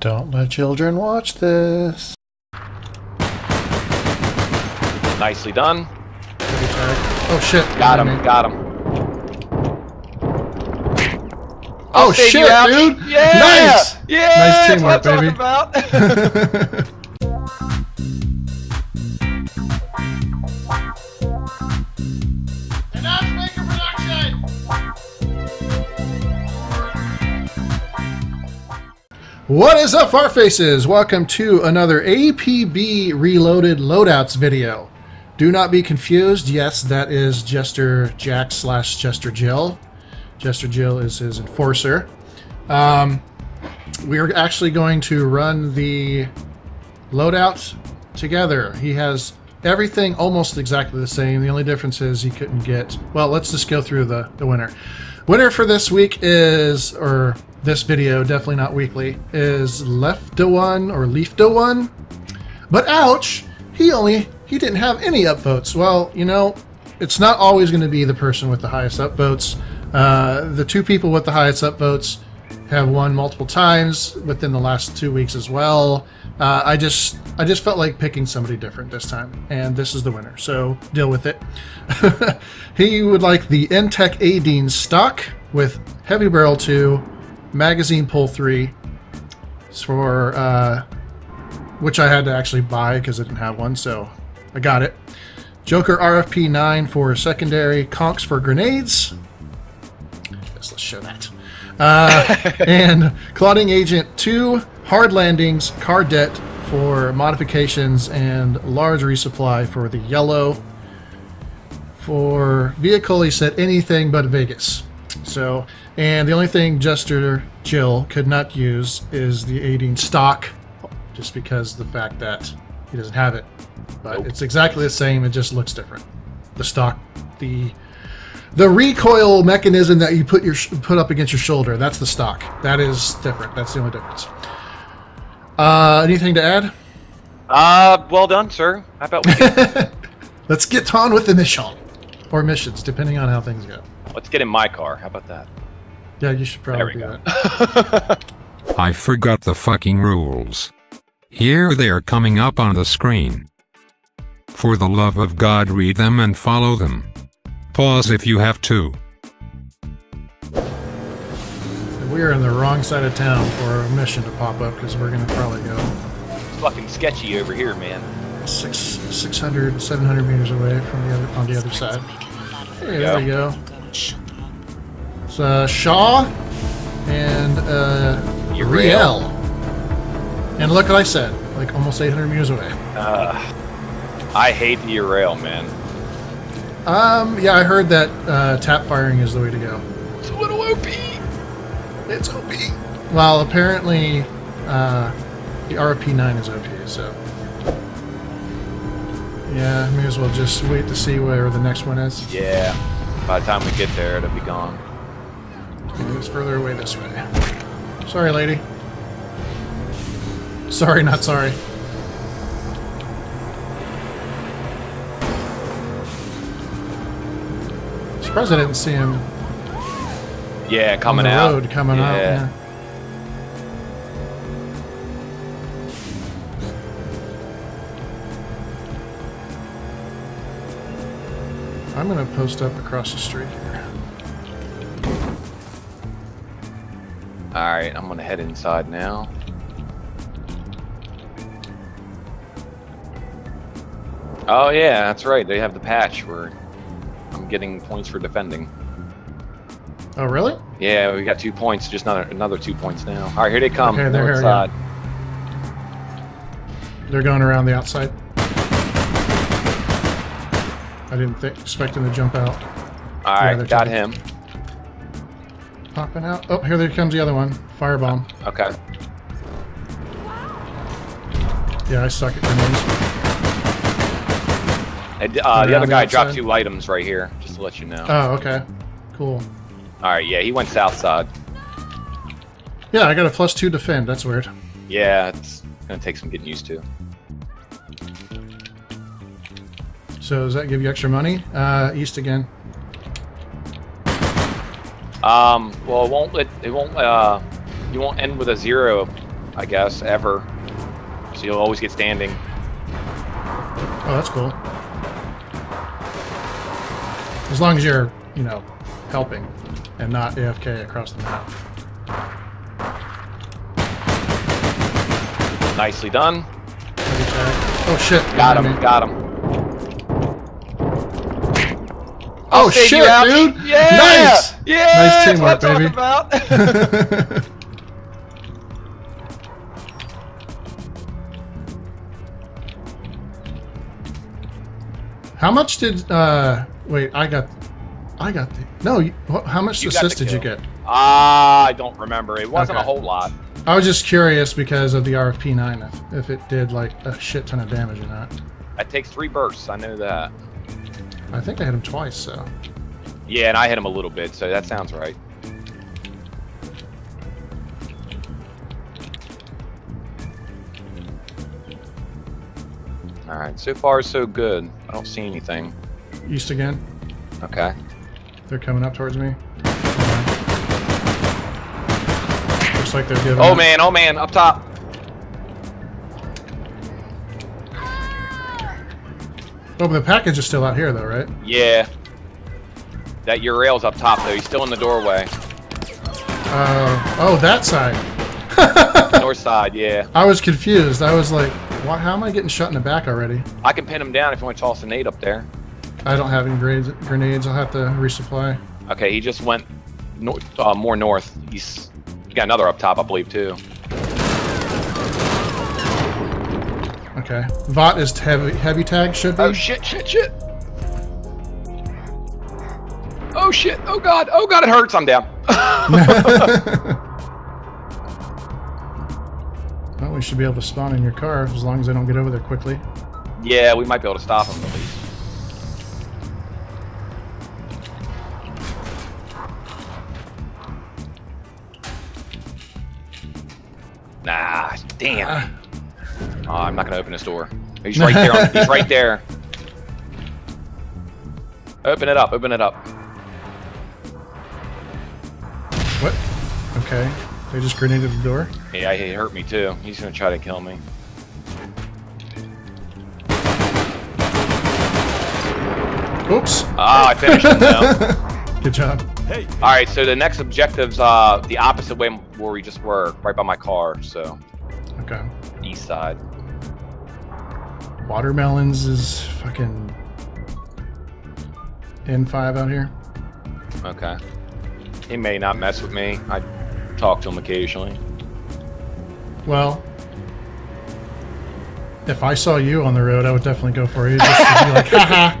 Don't let children watch this. Nicely done. Oh shit. Got him. Got him. Oh I'll shit, dude! Yeah! Nice! Yeah! Nice that's what I'm teamwork, baby. What is up, Farfaces? Welcome to another APB Reloaded Loadouts video. Do not be confused. Yes, that is Jester Jack slash Jester Jill. Jester Jill is his enforcer. Um, we are actually going to run the loadout together. He has everything almost exactly the same. The only difference is he couldn't get. Well, let's just go through the the winner. Winner for this week is, or this video, definitely not weekly, is Lefta one or Leafda one. But ouch, he only he didn't have any upvotes. Well, you know, it's not always going to be the person with the highest upvotes. Uh, the two people with the highest upvotes have won multiple times within the last two weeks as well. Uh, I just I just felt like picking somebody different this time, and this is the winner. So deal with it. he would like the N-TEC Adeen stock with heavy barrel two, magazine pull three. For uh, which I had to actually buy because I didn't have one, so I got it. Joker RFP 9 for secondary, Conks for grenades. Yes, let's show that. Uh, and Clotting Agent 2, Hard Landings, Cardet for modifications, and large resupply for the yellow. For vehicle, he said anything but Vegas. So, and the only thing Jester Jill could not use is the Adeen stock, just because the fact that he doesn't have it. But Nope. it's exactly the same, it just looks different. The stock, the the recoil mechanism that you put your sh- put up against your shoulder, that's the stock. That is different. That's the only difference. Uh, anything to add? Uh, well done, sir. How about we get, Let's get on with the mission. Or missions, depending on how things go. let's get in my car. How about that? Yeah, you should There probably we do go. that. I forgot the fucking rules. Here they are coming up on the screen. For the love of God, read them and follow them. Pause if you have to. We are in the wrong side of town for a mission to pop up because we're going to probably go It's fucking sketchy over here, man. six, 600, 700 meters away from the other on the other side. Hey, there we go. It's uh, Shaw and uh. Riel. And look what I said, like almost 800 meters away. Uh, I hate the rail, man. Um, yeah, I heard that uh, tap firing is the way to go. It's a little OP. It's OP. Well, apparently, uh, the RP9 is OP, so. Yeah, may as well just wait to see where the next one is. Yeah. By the time we get there, it'll be gone. It's further away this way. Sorry, lady. Sorry, not sorry. Surprised I didn't see him Yeah, coming on the out. road coming out. Yeah. Yeah. I'm gonna post up across the street here. All right, I'm gonna head inside now. Oh yeah, that's right. They have the patch where I'm getting points for defending. Oh, really? Yeah, we got two points. Just another another two points now. All right, here they come. Okay, they're here. They're going around the outside. I didn't think, expect him to jump out. All right, got him. Popping out. Oh, here there comes the other one. Firebomb. Okay. Yeah, I suck at grenades. And, uh, the other guy outside. dropped two items right here, just to let you know. Oh, okay. Cool. All right, yeah, he went south side. Yeah, I got a plus two defend. That's weird. Yeah, it's gonna take some getting used to. So does that give you extra money? Uh, east again. Um, well, it won't let it won't uh, you won't end with a zero I guess, ever. So you'll always get standing. Oh, that's cool. As long as you're, you know, helping and not AFK across the map. Nicely done. Oh shit! Got him, me. got him. Oh shit, dude! Yeah! Nice! Yeah! Nice that's what I'm teamwork, talking about. How much did? uh Wait, I got, I got the. No, you, how much You assist did you get? Ah, I don't remember. It wasn't Okay. a whole lot. I was just curious because of the RFP nine, if, if it did like a shit ton of damage or not. That takes three bursts. I know that. I think I hit him twice, so. Yeah, and I hit him a little bit, so that sounds right. Alright, so far so good. I don't see anything. East again. Okay. They're coming up towards me. Looks like they're giving. Oh up. man, oh man, up top. Oh, but the package is still out here, though, right? Yeah. That Uriel's up top though, he's still in the doorway. Uh, oh, that side. North side, yeah. I was confused. I was like, why, how am I getting shot in the back already? I can pin him down if you want to toss a nade up there. I don't have any grenades. grenades. I'll have to resupply. Okay, he just went nor- uh, more north. He's he got another up top, I believe, too. Okay. Vought is heavy, heavy tag, should be. Oh shit, shit, shit. Oh shit, oh god, oh god, it hurts, I'm down. well, we should be able to spawn in your car as long as I don't get over there quickly. yeah, we might be able to stop him at least. Nah, damn. Ah, Oh, I'm not gonna open this door. He's right there. On, he's right there. Open it up. Open it up. Okay. They just grenaded the door. Yeah, he hurt me too. He's gonna try to kill me. Oops. Ah, I finished him though. Good job. Hey. All right, so the next objective's uh the opposite way where we just were, right by my car. So Okay. east side. Watermelons is fucking N5 out here. Okay. He may not mess with me. I talk to him occasionally. Well, if I saw you on the road, I would definitely go for you. Just to be like, haha.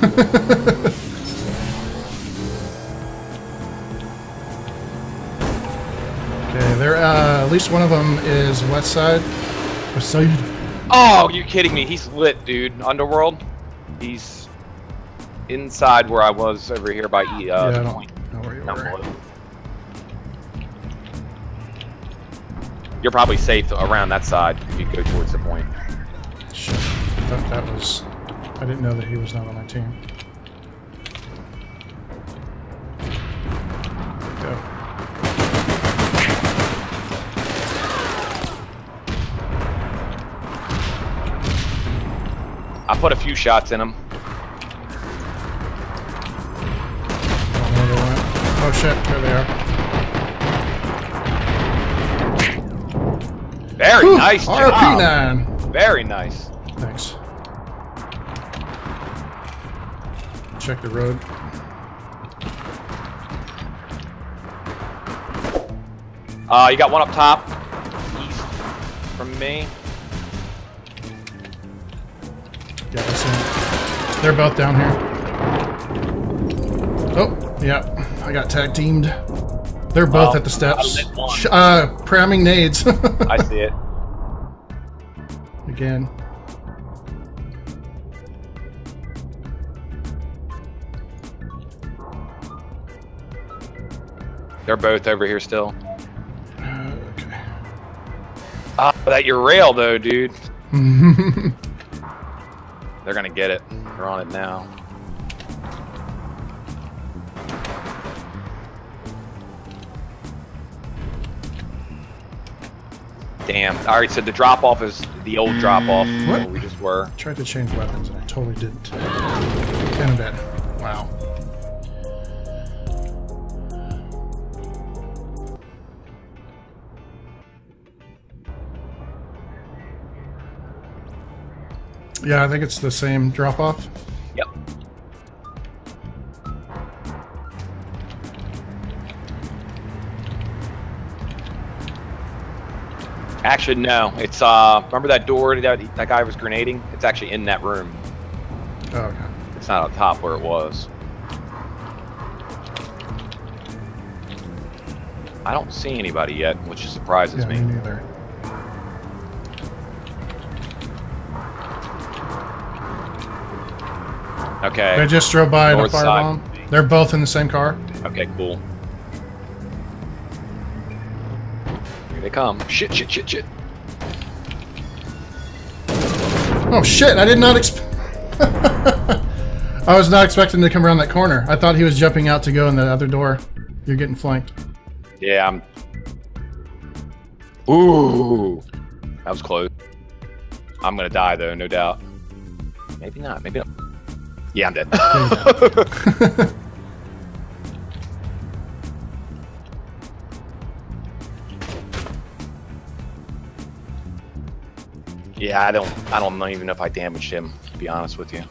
okay, there. Uh, at least one of them is west side. West side. Oh, you kidding me? He's lit, dude. Underworld. He's inside where I was over here by E. Uh, yeah, don't point. know where You're probably safe around that side if you go towards the point. Shit. I that was. I didn't know that he was not on my team. Go. I put a few shots in him. I don't know where they went. Oh shit! There they are. Very Whew, nice RP job. Very nice. Thanks. Check the road. Uh, you got one up top, east from me. Yeah, I see. They're both down here. Oh, yeah. I got tag teamed. They're both Oh, at the steps. I lit one. Sh- uh, pramming nades. I see it. Again. They're both over here still. Uh, okay. Ah, that your rail though, dude. They're gonna get it. They're on it now. Damn. All right, so the drop off is the old drop off What? where we just were. Tried to change weapons and I totally didn't. Okay, I'm dead. Wow. Yeah, I think it's the same drop off. Actually, no. It's uh, remember that door that that guy was grenading? It's actually in that room. Oh, okay. It's not on top where it was. I don't see anybody yet, which surprises Yeah, me me. neither. Okay. They just drove by a North firebomb. They're both in the same car. Okay, cool. They come. Shit, shit, shit, shit. Oh shit! I did not expect. I was not expecting to come around that corner. I thought he was jumping out to go in the other door. You're getting flanked. Yeah, I'm. Ooh, that was close. I'm gonna die though, no doubt. Maybe not. Maybe not. Yeah, I'm dead. yeah, I don't. I don't know even if I damaged him. To be honest with you.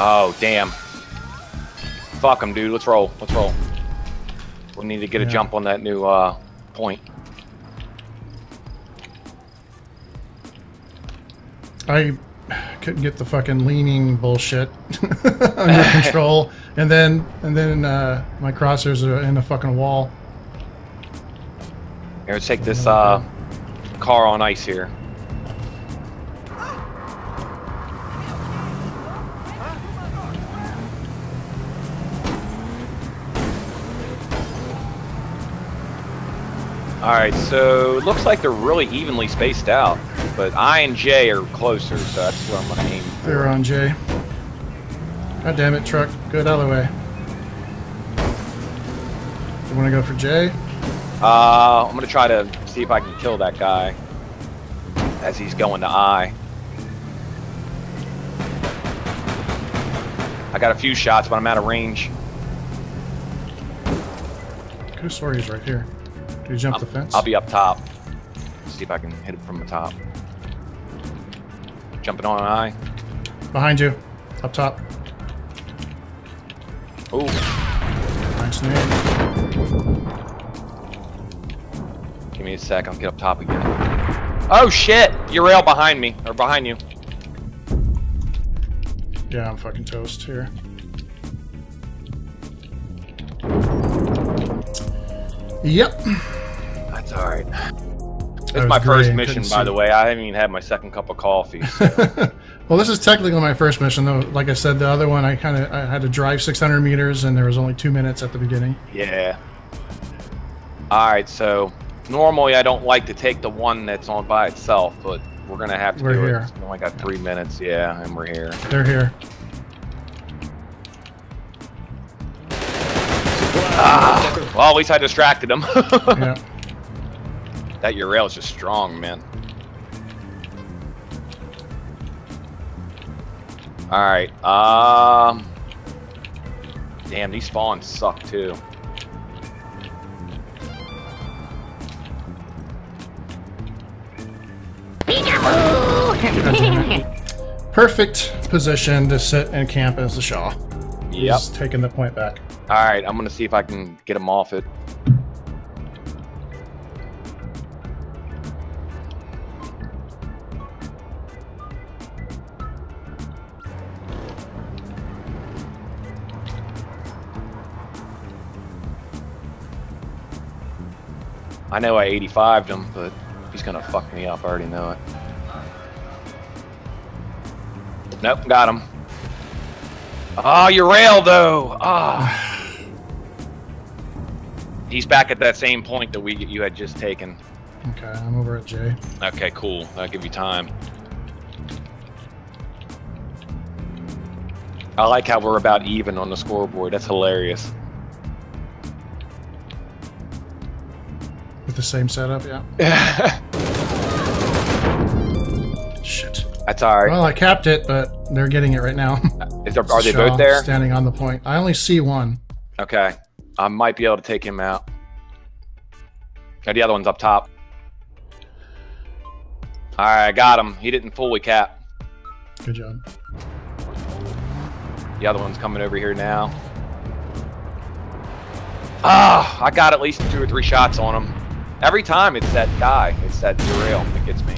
Oh damn. Fuck him, dude. Let's roll. Let's roll. We need to get a jump on that new uh, point. I couldn't get the fucking leaning bullshit under control, and then and then uh, my crosshairs are in a fucking wall. Here, let's take this uh, car on ice here. Alright, so it looks like they're really evenly spaced out, but I and J are closer, so that's where I'm gonna aim. They're on Jay. God damn it, truck. Go the other way. You want to go for Jay? Uh, I'm gonna try to see if I can kill that guy as he's going to I. I got a few shots, but I'm out of range. Have swore he's right here. Did he jump I'll, the fence? I'll be up top. See if I can hit it from the top. Jumping on an eye. behind you, up top. Ooh, Nice name. give me a sec. I'll get up top again. Oh shit! Your rail behind me, or behind you. Yeah, I'm fucking toast here. Yep. It's my first mission, by the way. I haven't even had my second cup of coffee. so- well, this is technically my first mission, though. Like I said, the other one I kind of I had to drive 600 meters, and there was only two minutes at the beginning. Yeah. Alright, so normally I don't like to take the one that's on by itself, but we're gonna have to We're do here. it. We only got three minutes, yeah, and we're here. They're here. Ah! Well, at least I distracted them. Yeah. That Urail is just strong, man. Alright, um... Damn, these spawns suck too. Perfect position to sit and camp as the Shaw. Yep. He's taking the point back. Alright, I'm gonna see if I can get him off it. I know I 85'd him, but he's gonna fuck me up, I already know it. Nope, got him. Ah, oh, your rail though. Ah. He's back at that same point that we you had just taken. Okay, I'm over at J. Okay, cool. I'll give you time. I like how we're about even on the scoreboard. That's hilarious. The same setup, yeah. Shit. That's all right. Well, I capped it, but they're getting it right now. Is there, are they Shaw both there? Standing on the point. I only see one. Okay. I might be able to take him out. Oh, the other one's up top. All right, I got him. He didn't fully cap. Good job. The other one's coming over here now. Ah, I got at least two or three shots on him. Every time it's that guy. It's that derail that gets me.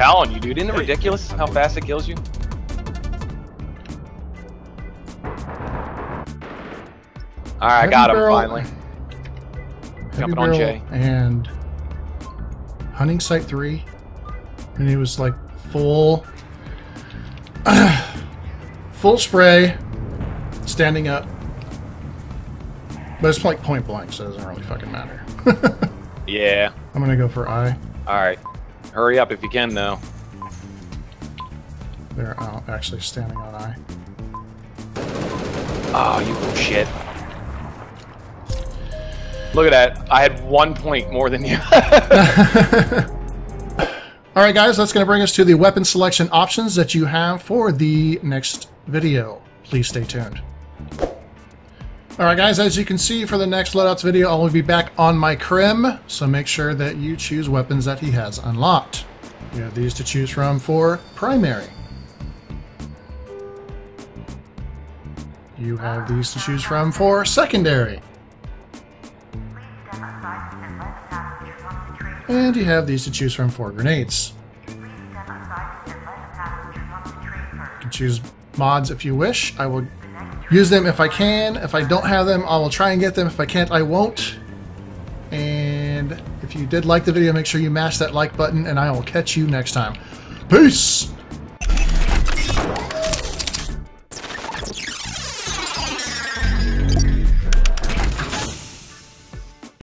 Telling you, dude. Isn't it ridiculous how fast it kills you? All right, I got him barrel- finally. Heavy Jumping on Jay. And hunting site three. And he was like full full spray, standing up. But it's like point blank, so it doesn't really fucking matter. Yeah. I'm gonna go for I. All right. Hurry up if you can, though. They're oh, actually standing on I. Oh, you bullshit. Look at that. I had one point more than you. All right, guys, that's going to bring us to the weapon selection options that you have for the next video. Please stay tuned. All right, guys, as you can see for the next loadouts video, I will be back on my crim, so make sure that you choose weapons that he has unlocked. You have these to choose from for primary. You have these to choose from for secondary. And you have these to choose from for grenades. You can choose mods if you wish. I will use them if I can. If I don't have them, I will try and get them. If I can't, I won't. And if you did like the video, make sure you mash that like button, and I will catch you next time. Peace!